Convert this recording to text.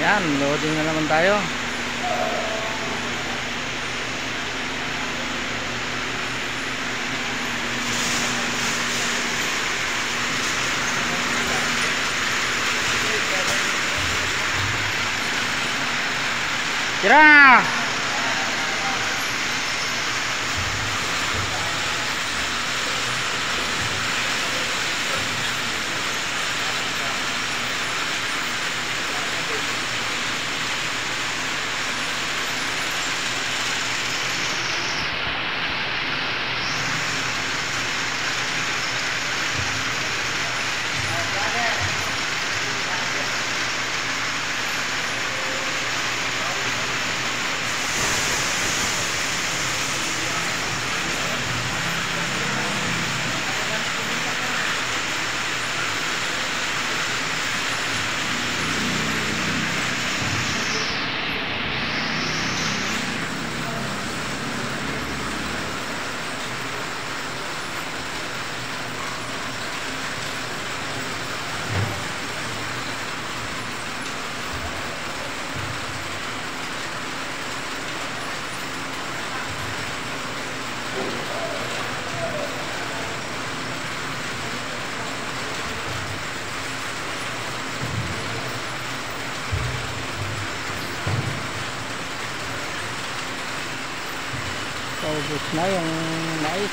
Yan, loading na naman tayo. Tira! paubos na yung mais